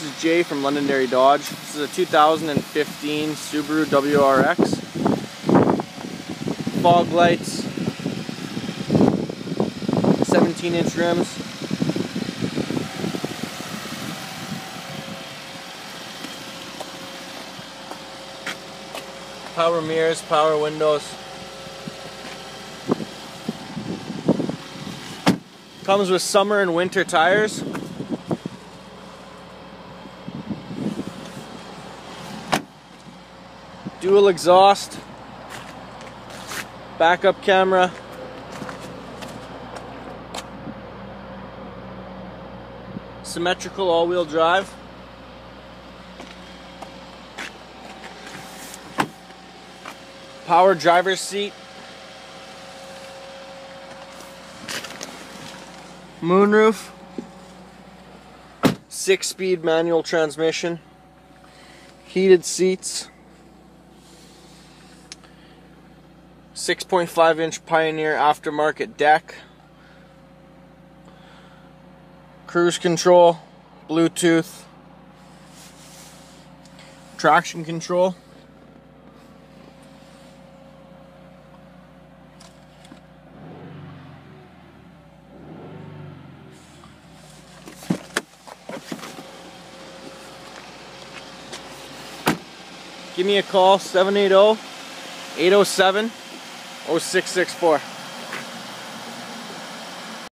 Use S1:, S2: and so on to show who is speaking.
S1: this is Jay from Londonderry Dodge. This is a 2015 Subaru WRX. Fog lights, 17 inch rims. Power mirrors, power windows. Comes with summer and winter tires. Dual exhaust, backup camera, symmetrical all-wheel drive. Power driver's seat. Moonroof. Six-speed manual transmission. Heated seats. 6.5 inch Pioneer aftermarket deck, cruise control, Bluetooth, traction control. Give me a call 780 807 0664.